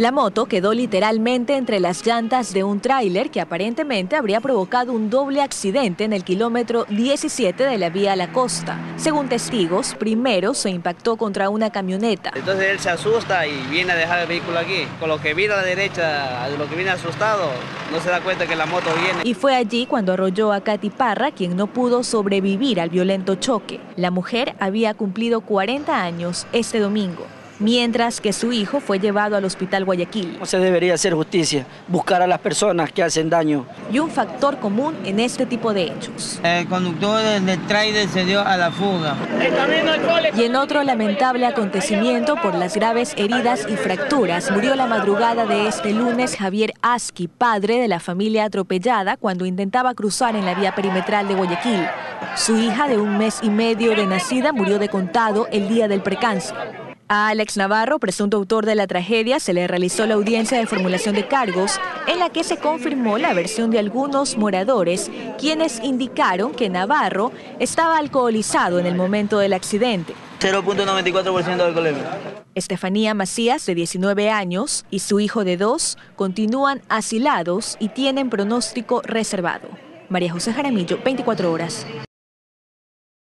La moto quedó literalmente entre las llantas de un tráiler que aparentemente habría provocado un doble accidente en el kilómetro 17 de la vía a la costa. Según testigos, primero se impactó contra una camioneta. Entonces él se asusta y viene a dejar el vehículo aquí. Con lo que viene a la derecha, lo que viene asustado, no se da cuenta que la moto viene. Y fue allí cuando arrolló a Katy Parra, quien no pudo sobrevivir al violento choque. La mujer había cumplido 40 años este domingo mientras que su hijo fue llevado al hospital Guayaquil. Se debería hacer justicia, buscar a las personas que hacen daño. Y un factor común en este tipo de hechos. El conductor del trailer se dio a la fuga. Y en otro lamentable acontecimiento por las graves heridas y fracturas, murió la madrugada de este lunes Javier Aski, padre de la familia atropellada cuando intentaba cruzar en la vía perimetral de Guayaquil. Su hija de un mes y medio de nacida murió de contado el día del precance. A Alex Navarro, presunto autor de la tragedia, se le realizó la audiencia de formulación de cargos en la que se confirmó la versión de algunos moradores, quienes indicaron que Navarro estaba alcoholizado en el momento del accidente. 0.94% de alcoholemia. Estefanía Macías, de 19 años, y su hijo de 2 continúan asilados y tienen pronóstico reservado. María José Jaramillo, 24 horas.